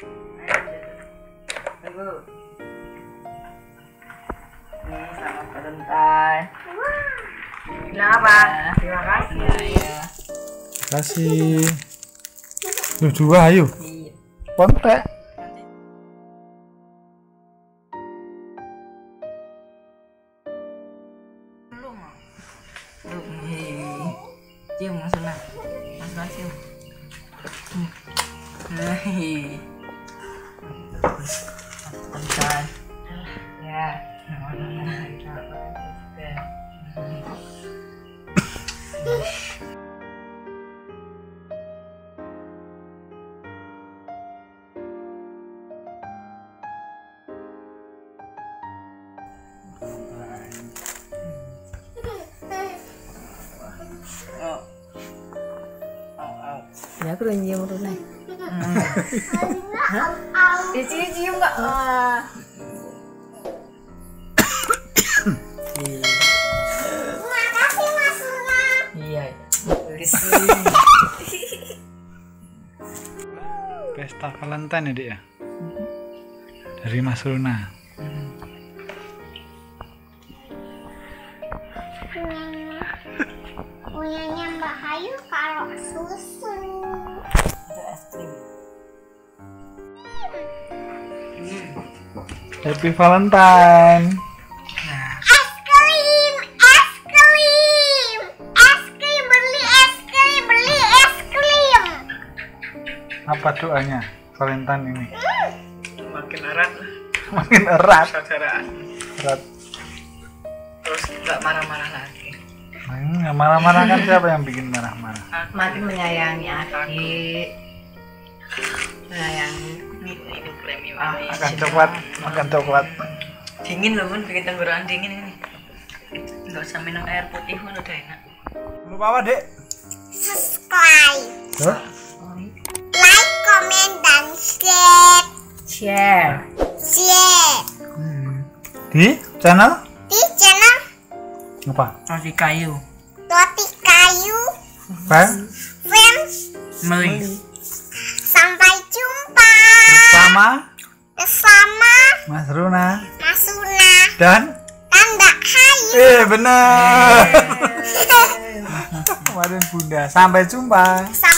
Ini Valentine. Bilang apa? Terima kasih. Iya, iya. kasih lu dua ayo Iya. Cium masuklah. Masuklah cium. Hmm. Hei. Valentine. Ya. Oh. Oh, oh. Ya aku udah nyium Runa. Di sini cium nggak? Ah. Iya. Sini. pesta Valentine ya dik ya dari Mas Runa punyanya Mbak Hayu kalau susu Happy Valentine. Es krim es krim es krim beli es krim beli es krim apa doanya Valentine ini? Makin erat. Makin erat. Erat. Terus nggak marah-marah lagi. Hmm, yang marah-marah kan siapa yang bikin marah-marah? Makin menyayangi adik. Ini ini kremi Ah, makan coklat makan coklat. Dingin loh bun, bikin tenggorokan dingin ini. Nggak usah minum air putih pun udah enak. lupa apa dek subscribe. Tuh. like comment dan share. Share. share. Di channel? Di channel? Apa? Roti kayu. roti kayu. Fans friends Meli. Sampai jumpa sama. Bersama Mas Runa? Mas Una dan? Dan Mbak Hayu eh bener kemarin bunda. Sampai jumpa. Sampai